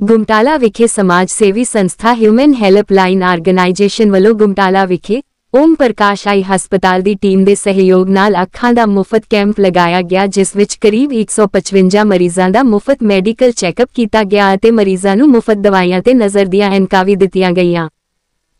ਗੁਮਟਾਲਾ ਵਿਖੇ ਸਮਾਜ ਸੇਵੀ ਸੰਸਥਾ ਹਿਊਮਨ ਹੈਲਪਲਾਈਨ ਆਰਗੇਨਾਈਜੇਸ਼ਨ ਵੱਲੋਂ ਗੁਮਟਾਲਾ ਵਿਖੇ ਓਮ ਪ੍ਰਕਾਸ਼ ਆਈ ਹਸਪਤਾਲ ਦੀ ਟੀਮ ਦੇ ਸਹਿਯੋਗ ਨਾਲ ਅੱਖਾਂ ਦਾ ਮੁਫਤ ਕੈਂਪ ਲਗਾਇਆ ਗਿਆ, ਜਿਸ ਵਿੱਚ ਕਰੀਬ 155 ਮਰੀਜ਼ਾਂ ਦਾ ਮੁਫਤ ਮੈਡੀਕਲ ਚੈੱਕਅਪ ਕੀਤਾ ਗਿਆ ਅਤੇ ਮਰੀਜ਼ਾਂ ਨੂੰ ਮੁਫਤ ਦਵਾਈਆਂ ਤੇ ਨਜ਼ਰ ਦੀਆਂ ਐਨਕਾਂ ਵੀ ਦਿੱਤੀਆਂ ਗਈਆਂ।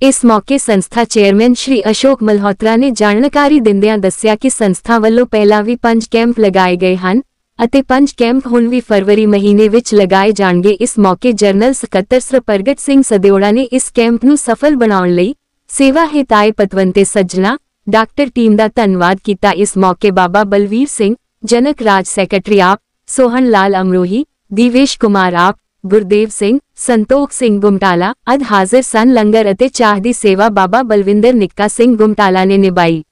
ਇਸ ਮੌਕੇ ਸੰਸਥਾ ਚੇਅਰਮੈਨ ਸ਼੍ਰੀ ਅਸ਼ੋਕ ਮਲਹੋਤਰਾ ਨੇ ਜਾਣਕਾਰੀ ਦਿੰਦਿਆਂ ਦੱਸਿਆ ਕਿ ਸੰਸਥਾ ਵੱਲੋਂ ਪਹਿਲਾਂ ਵੀ ਪੰਜ ਕੈਂਪ ਲਗਾਏ ਗਏ ਹਨ ਅਤੇ ਪੰਜ ਕੈਂਪ ਹੁਣ ਵੀ ਫਰਵਰੀ ਮਹੀਨੇ ਵਿੱਚ ਲਗਾਏ ਜਾਣਗੇ। ਇਸ ਮੌਕੇ ਜਰਨਲ ਸਕੱਤਰ ਸ੍ਰ ਪ੍ਰਗਟ ਸਿੰਘ ਸਦਿਓੜਾ ਨੇ ਇਸ ਕੈਂਪ ਨੂੰ ਸਫਲ ਬਣਾਉਣ ਲਈ ਸੇਵਾ ਹਿਤਾਏ ਪਤਵੰਤੇ ਸੱਜਣਾ, ਡਾਕਟਰ ਟੀਮ ਦਾ ਧੰਨਵਾਦ ਕੀਤਾ। ਇਸ ਮੌਕੇ ਬਾਬਾ ਬਲਵੀਰ ਸਿੰਘ, ਜਨਕ ਰਾਜ ਸੈਕਟਰੀ ਆਪ, ਸੋਹਣ ਲਾਲ ਅਮਰੋਹੀ, ਦੀਵੇਸ਼ ਕੁਮਾਰ ਆਪ, ਗੁਰਦੇਵ ਸਿੰਘ, ਸੰਤੋਖ ਸਿੰਘ ਗੁਮਟਾਲਾ ਅਦ ਹਾਜ਼ਰ ਸਨ। ਲੰਗਰ ਅਤੇ ਚਾਹ ਦੀ ਸੇਵਾ ਬਾਬਾ ਬਲਵਿੰਦਰ ਨਿੱਕਾ ਸਿੰਘ ਗੁਮਟਾਲਾ ਨੇ ਨਿਭਾਈ।